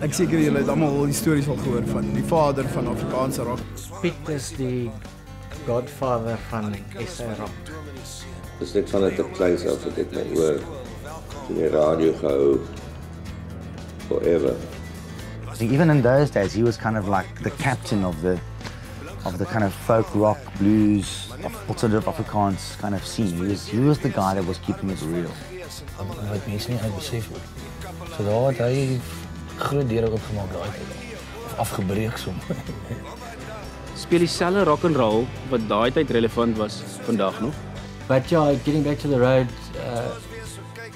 Ek seker julle het almal al die stories al gehoor van die vader van Afrikaanse rock. Piet is die godfather van SA rock. Dis net van dit op kleins af het ek my oor in die radio gehou forever. Even in those days, he was kind of like the captain of the of the kind of folk rock, blues, alternative Afrikaans kind of scene. He was, he was the guy that was keeping it real. Wat mense nie uit besef nie. So daar het hy groot deure oopgemaak daai tyd. Of afgebreek som. Speel dieselfde rock and roll wat daai tyd relevant was vandag nog. But yeah, getting back to the road, uh,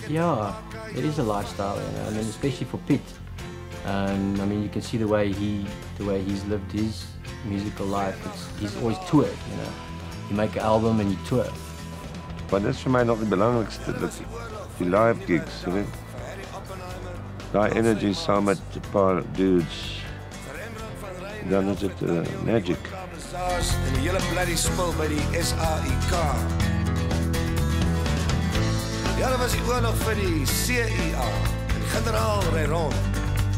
yeah, it is a lifestyle, you know. I mean, especially for Pete. Um, I mean, you can see the way he, the way he's lived his musical life. It's, he's always toured, you know. You make an album and you tour. Maar dit is vir my nog die belangrikste dat die live gigs, jy weet. Daai energy saam met 'n paar dudes. Dan is dit uh, magic. En die hele bloody spul by die SAIK. Ja, dit was die oorlog vir die CIA. Die generaal ry rond.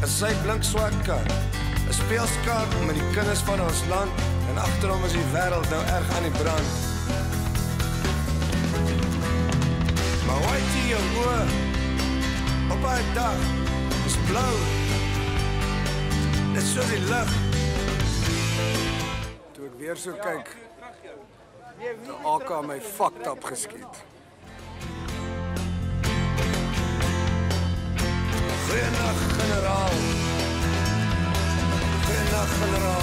'n Sy blink swart kar. 'n Speelskaart met die kinders van ons land en agter hom is die wêreld nou erg aan die brand. Maar hoe jy oë op 'n dag is blou. Dit is so die lig. Toe ek weer so kyk, die AK my fucked up geskiet. Goeienaand generaal. Goeienaand generaal.